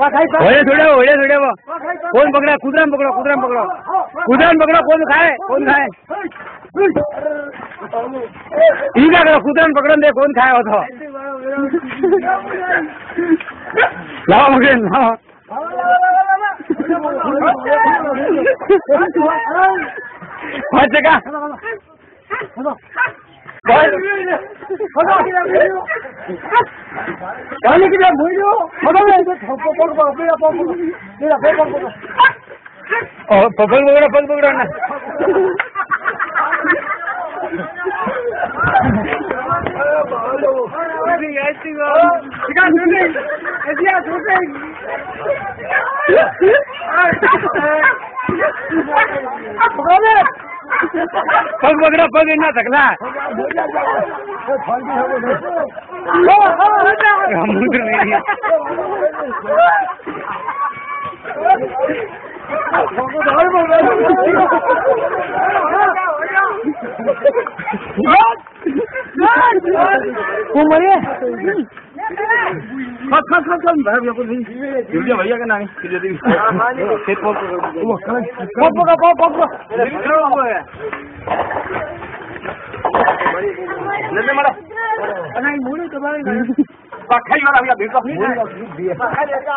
ઘોડે છોડ્યો ઘોડે છોડ્યો ફોન પકડા કૂતરા પકડો કૂતરા પકડો. કૂતરા પકડો ફોન ખાય ફોન ખાય ઈ ના કરો કૂતરા પકડો ને ફોન ખાયો હતો લાવો મગે લાવો. પાંચ ટકા. 자네들이야 뭐요? 바닥에 이거 퍽퍽퍽 퍽퍽 퍽퍽 내가 퍽퍽 퍽퍽 어 퍽퍽 먹으라 퍽퍽 먹으라 나 야, પગ વગડા પગ ના થકલા સમુદ્ર નહીં હું खा खा खा खा भैया बिल्कुल जुलिया भैया का नाम जुलिया देवी खेत pop pop pop pop pop लेने मारा। नहीं मूली तो भाई बाखाई वाला भैया भीड़ का भीड़ बाखाई वाला